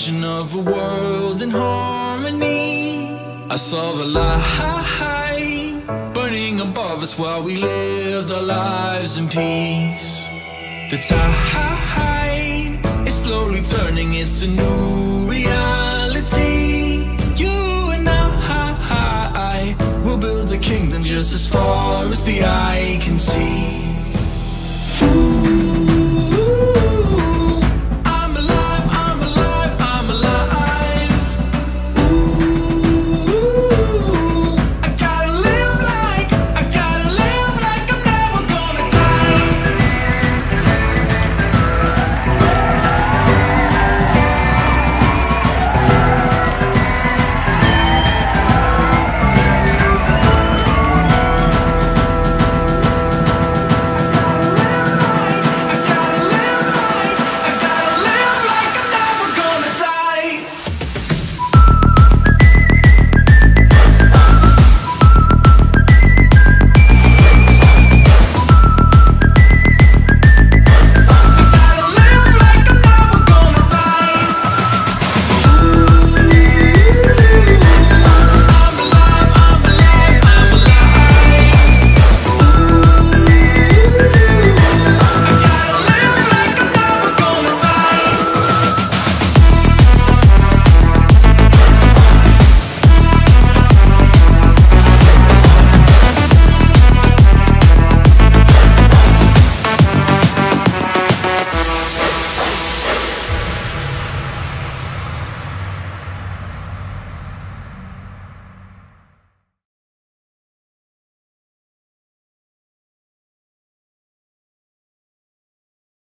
vision of a world in harmony. I saw the light burning above us while we lived our lives in peace. The tide is slowly turning, it's a new reality. You and I will build a kingdom just as far as the eye can see.